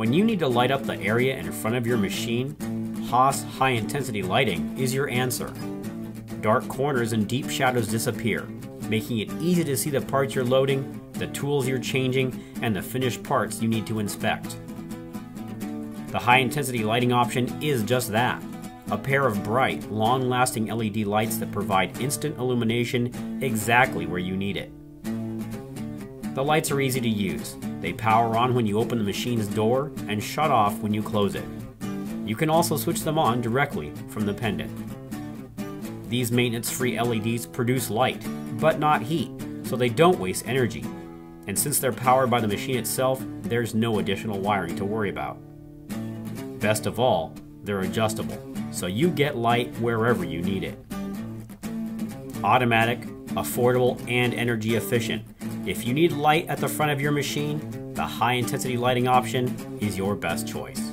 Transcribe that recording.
When you need to light up the area in front of your machine, Haas High Intensity Lighting is your answer. Dark corners and deep shadows disappear, making it easy to see the parts you're loading, the tools you're changing, and the finished parts you need to inspect. The high intensity lighting option is just that a pair of bright, long lasting LED lights that provide instant illumination exactly where you need it. The lights are easy to use. They power on when you open the machine's door and shut off when you close it. You can also switch them on directly from the pendant. These maintenance free LEDs produce light, but not heat, so they don't waste energy. And since they're powered by the machine itself, there's no additional wiring to worry about. Best of all, they're adjustable, so you get light wherever you need it. Automatic, affordable, and energy efficient. If you need light at the front of your machine, the high intensity lighting option is your best choice.